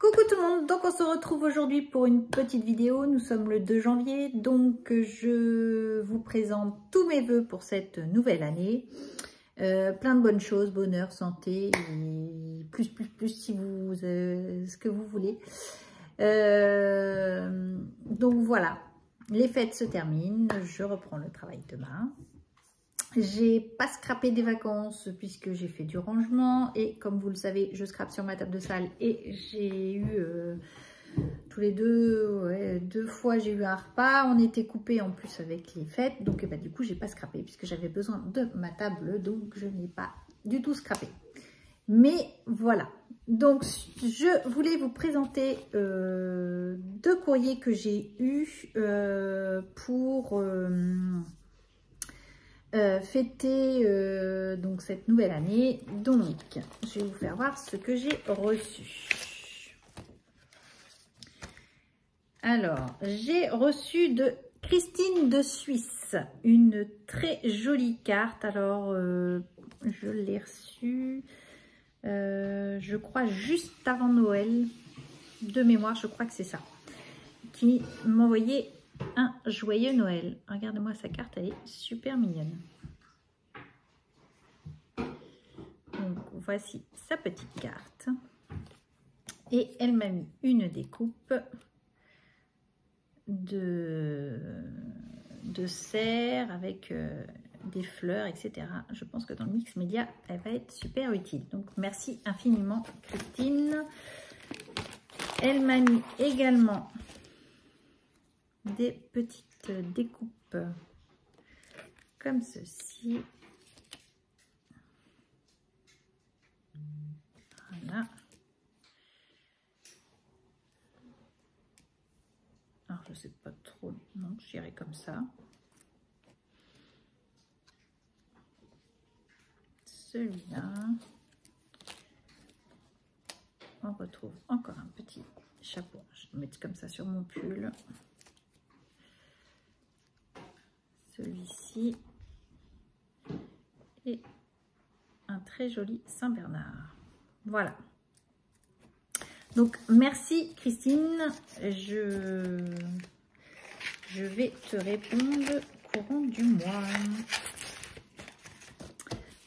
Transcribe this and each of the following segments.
Coucou tout le monde, donc on se retrouve aujourd'hui pour une petite vidéo, nous sommes le 2 janvier, donc je vous présente tous mes voeux pour cette nouvelle année, euh, plein de bonnes choses, bonheur, santé, et plus, plus, plus si vous, euh, ce que vous voulez. Euh, donc voilà, les fêtes se terminent, je reprends le travail demain. J'ai pas scrapé des vacances puisque j'ai fait du rangement et comme vous le savez, je scrape sur ma table de salle et j'ai eu euh, tous les deux, deux fois j'ai eu un repas. On était coupé en plus avec les fêtes donc bah, du coup j'ai pas scrapé puisque j'avais besoin de ma table donc je n'ai pas du tout scrapé. Mais voilà, donc je voulais vous présenter euh, deux courriers que j'ai eu euh, pour euh, fêter euh, donc cette nouvelle année. Donc, je vais vous faire voir ce que j'ai reçu. Alors, j'ai reçu de Christine de Suisse une très jolie carte. Alors, euh, je l'ai reçue, je crois, juste avant Noël. De mémoire, je crois que c'est ça. Qui m'envoyait un joyeux Noël. Regardez-moi sa carte, elle est super mignonne. Voici sa petite carte. Et elle m'a mis une découpe de, de serre avec euh, des fleurs, etc. Je pense que dans le mix média, elle va être super utile. Donc merci infiniment Christine. Elle m'a mis également des petites découpes comme ceci. Voilà. Alors, je sais pas trop, non, j'irai comme ça. Celui-là. On retrouve encore un petit chapeau. Je vais mettre comme ça sur mon pull. Celui-ci et un très joli Saint-Bernard. Voilà. Donc, merci Christine. Je, je vais te répondre courant du mois.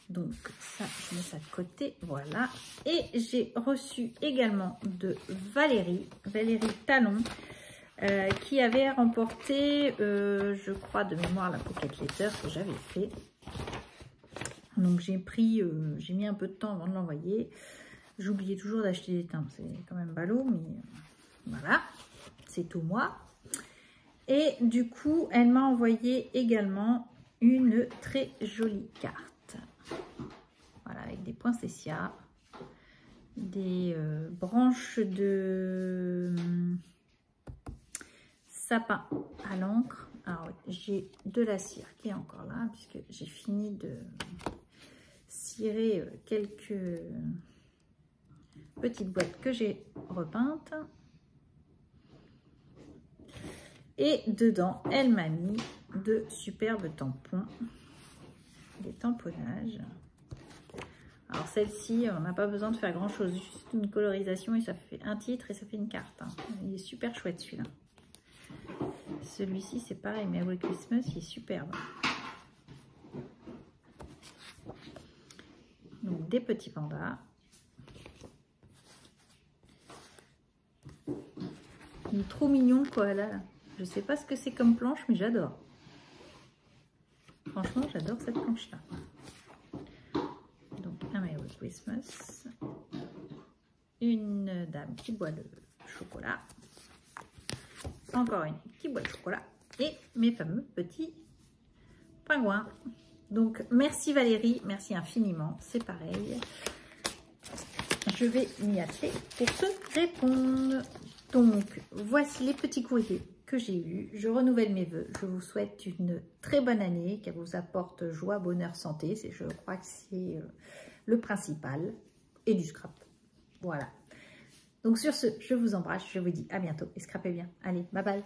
Donc, ça, je mets ça de côté. Voilà. Et j'ai reçu également de Valérie, Valérie Talon, euh, qui avait remporté, euh, je crois, de mémoire la Pocket Letter que j'avais fait. Donc j'ai pris, euh, j'ai mis un peu de temps avant de l'envoyer. J'oubliais toujours d'acheter des timbres, c'est quand même ballot, mais voilà, c'est tout moi. Et du coup, elle m'a envoyé également une très jolie carte. Voilà, avec des poinsettias, des branches de sapin à l'encre. Alors, j'ai de la cire qui est encore là, puisque j'ai fini de cirer euh, quelques petites boîtes que j'ai repeintes. Et dedans, elle m'a mis de superbes tampons, des tamponnages. Alors celle-ci, on n'a pas besoin de faire grand chose, juste une colorisation et ça fait un titre et ça fait une carte. Hein. Il est super chouette celui-là. Celui-ci, c'est pareil, Merry Christmas, il est superbe. Donc, des petits pandas. Il est trop mignon, quoi, là. Je sais pas ce que c'est comme planche, mais j'adore. Franchement, j'adore cette planche-là. Donc, un Merry Christmas. Une dame qui boit le chocolat encore une petite boîte de chocolat et mes fameux petits pingouins. Donc, merci Valérie, merci infiniment, c'est pareil. Je vais m'y atteler pour te répondre. Donc, voici les petits courriers que j'ai eus. Je renouvelle mes voeux. Je vous souhaite une très bonne année, qu'elle vous apporte joie, bonheur, santé. Je crois que c'est euh, le principal. Et du scrap. Voilà. Donc sur ce, je vous embrasse, je vous dis à bientôt et scrapez bien. Allez, bye bye